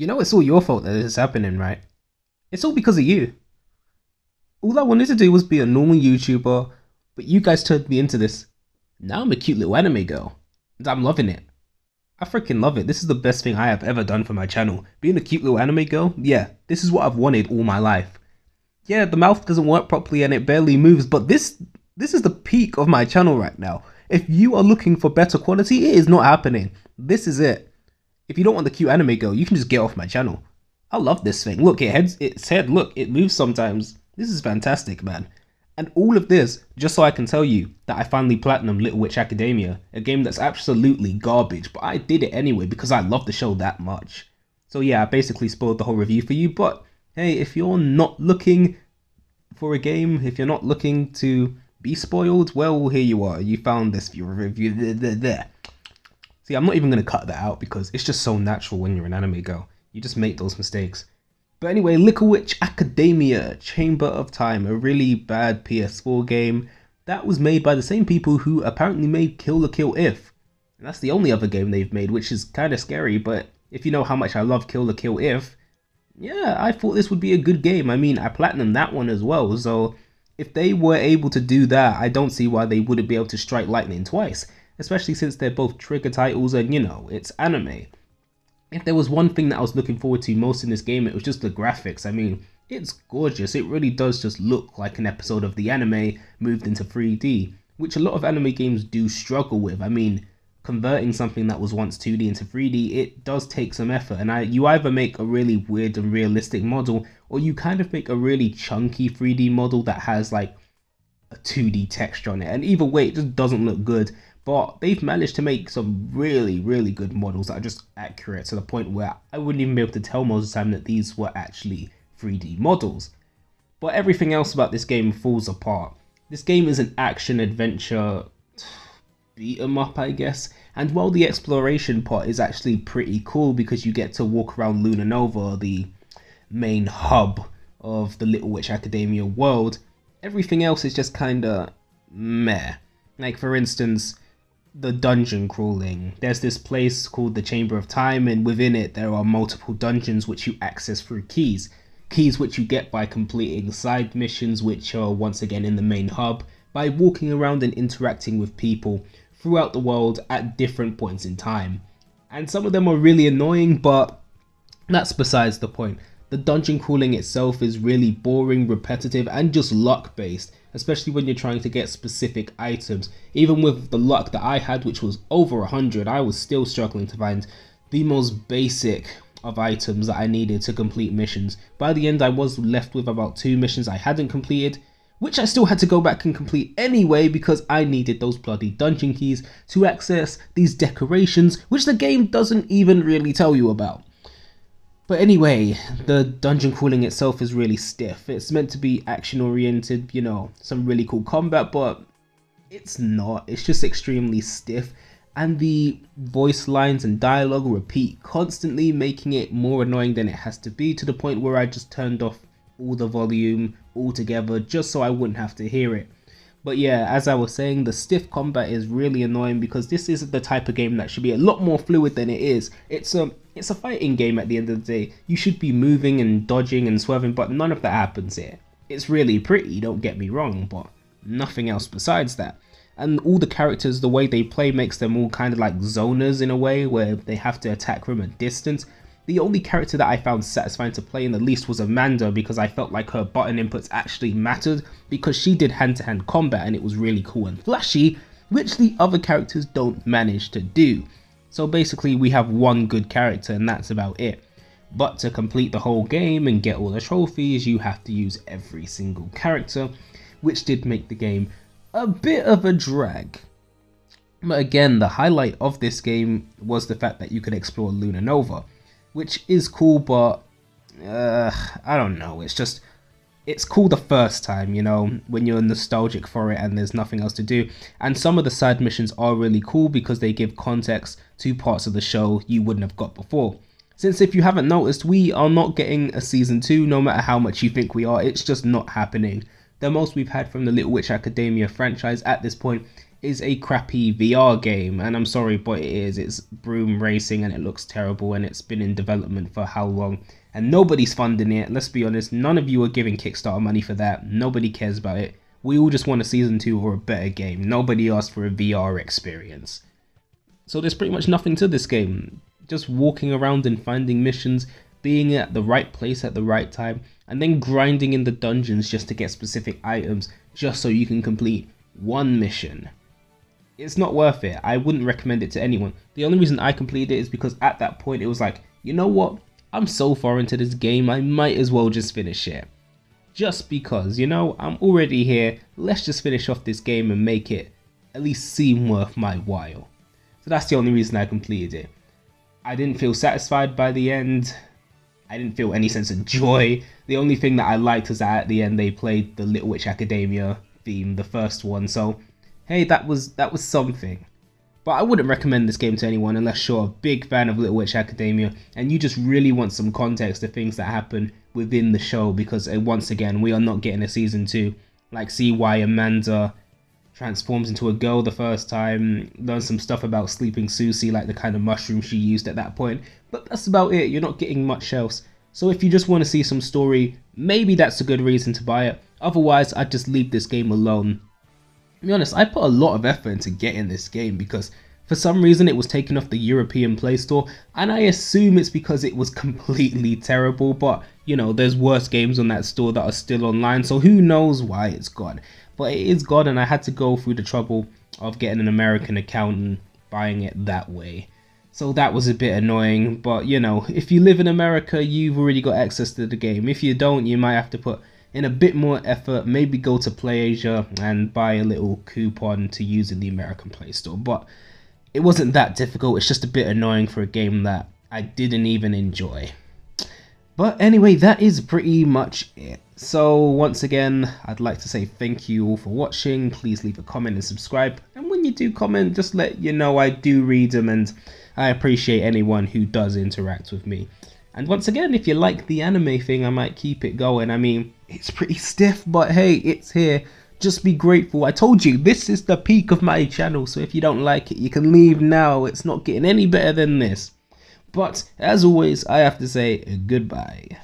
You know it's all your fault that this is happening, right? It's all because of you. All I wanted to do was be a normal YouTuber, but you guys turned me into this. Now I'm a cute little anime girl, and I'm loving it. I freaking love it. This is the best thing I have ever done for my channel. Being a cute little anime girl, yeah, this is what I've wanted all my life. Yeah, the mouth doesn't work properly and it barely moves, but this this is the peak of my channel right now. If you are looking for better quality, it is not happening. This is it. If you don't want the cute anime girl, you can just get off my channel. I love this thing. Look, it heads its head, look, it moves sometimes. This is fantastic, man. And all of this just so I can tell you that I finally platinum Little Witch Academia, a game that's absolutely garbage, but I did it anyway because I love the show that much. So yeah, I basically spoiled the whole review for you, but hey, if you're not looking for a game, if you're not looking to be spoiled, well, here you are. You found this viewer review. There. See, I'm not even going to cut that out because it's just so natural when you're an anime girl. You just make those mistakes. But anyway, Little Witch Academia Chamber of Time, a really bad PS4 game that was made by the same people who apparently made Kill la Kill IF. And that's the only other game they've made, which is kind of scary, but if you know how much I love Kill la Kill IF, yeah, I thought this would be a good game. I mean, I platinum that one as well, so if they were able to do that, I don't see why they wouldn't be able to strike lightning twice, especially since they're both trigger titles and, you know, it's anime if there was one thing that I was looking forward to most in this game, it was just the graphics. I mean, it's gorgeous. It really does just look like an episode of the anime moved into 3D, which a lot of anime games do struggle with. I mean, converting something that was once 2D into 3D, it does take some effort. And I, you either make a really weird and realistic model, or you kind of make a really chunky 3D model that has like a 2D texture on it. And either way, it just doesn't look good but they've managed to make some really, really good models that are just accurate to the point where I wouldn't even be able to tell most of the time that these were actually 3D models. But everything else about this game falls apart. This game is an action adventure beat 'em up, I guess. And while the exploration part is actually pretty cool because you get to walk around Luna Nova, the main hub of the Little Witch Academia world, everything else is just kinda meh. Like for instance, the dungeon crawling. There's this place called the Chamber of Time, and within it, there are multiple dungeons which you access through keys. Keys which you get by completing side missions, which are once again in the main hub, by walking around and interacting with people throughout the world at different points in time. And some of them are really annoying, but that's besides the point. The dungeon crawling itself is really boring, repetitive, and just luck based especially when you're trying to get specific items. Even with the luck that I had, which was over 100, I was still struggling to find the most basic of items that I needed to complete missions. By the end, I was left with about two missions I hadn't completed, which I still had to go back and complete anyway because I needed those bloody dungeon keys to access these decorations, which the game doesn't even really tell you about. But anyway, the dungeon crawling itself is really stiff. It's meant to be action oriented, you know, some really cool combat, but it's not. It's just extremely stiff. And the voice lines and dialogue repeat constantly, making it more annoying than it has to be to the point where I just turned off all the volume altogether just so I wouldn't have to hear it. But yeah, as I was saying, the stiff combat is really annoying because this is the type of game that should be a lot more fluid than it is. It's a it's a fighting game at the end of the day. You should be moving and dodging and swerving, but none of that happens here. It's really pretty, don't get me wrong, but nothing else besides that. And all the characters, the way they play makes them all kind of like zoners in a way, where they have to attack from a distance. The only character that I found satisfying to play in the least was Amanda because I felt like her button inputs actually mattered because she did hand-to-hand combat and it was really cool and flashy, which the other characters don't manage to do. So basically we have one good character and that's about it. But to complete the whole game and get all the trophies, you have to use every single character, which did make the game a bit of a drag. But again, the highlight of this game was the fact that you could explore Luna Nova which is cool, but uh, I don't know. It's just it's cool the first time, you know, when you're nostalgic for it and there's nothing else to do. And some of the side missions are really cool because they give context to parts of the show you wouldn't have got before. Since if you haven't noticed, we are not getting a season 2 no matter how much you think we are, it's just not happening. The most we've had from the Little Witch Academia franchise at this point is a crappy VR game, and I'm sorry, but it is. It's broom racing and it looks terrible, and it's been in development for how long? And nobody's funding it. Let's be honest, none of you are giving Kickstarter money for that. Nobody cares about it. We all just want a season two or a better game. Nobody asked for a VR experience. So there's pretty much nothing to this game. Just walking around and finding missions, being at the right place at the right time, and then grinding in the dungeons just to get specific items, just so you can complete one mission it's not worth it. I wouldn't recommend it to anyone. The only reason I completed it is because at that point it was like, you know what? I'm so far into this game, I might as well just finish it. Just because, you know, I'm already here, let's just finish off this game and make it at least seem worth my while. So that's the only reason I completed it. I didn't feel satisfied by the end. I didn't feel any sense of joy. The only thing that I liked was that at the end they played the Little Witch Academia theme, the first one. So hey, that was that was something. But I wouldn't recommend this game to anyone unless you're a big fan of Little Witch Academia and you just really want some context to things that happen within the show because uh, once again, we are not getting a season 2. Like see why Amanda transforms into a girl the first time, learn some stuff about sleeping Sucy, like the kind of mushroom she used at that point. But that's about it, you're not getting much else. So if you just want to see some story, maybe that's a good reason to buy it. Otherwise, I'd just leave this game alone be honest, I put a lot of effort into getting this game because for some reason it was taken off the European Play Store, and I assume it's because it was completely terrible, but you know, there's worse games on that store that are still online, so who knows why it's gone. But it is gone, and I had to go through the trouble of getting an American account and buying it that way. So that was a bit annoying, but you know, if you live in America, you've already got access to the game. If you don't, you might have to put in a bit more effort, maybe go to PlayAsia and buy a little coupon to use in the American Play Store. But it wasn't that difficult, it's just a bit annoying for a game that I didn't even enjoy. But anyway, that is pretty much it. So once again, I'd like to say thank you all for watching. Please leave a comment and subscribe. And when you do comment, just let you know I do read them and I appreciate anyone who does interact with me. And once again, if you like the anime thing, I might keep it going. I mean, it's pretty stiff, but hey, it's here. Just be grateful. I told you, this is the peak of my channel, so if you don't like it, you can leave now. It's not getting any better than this. But, as always, I have to say goodbye.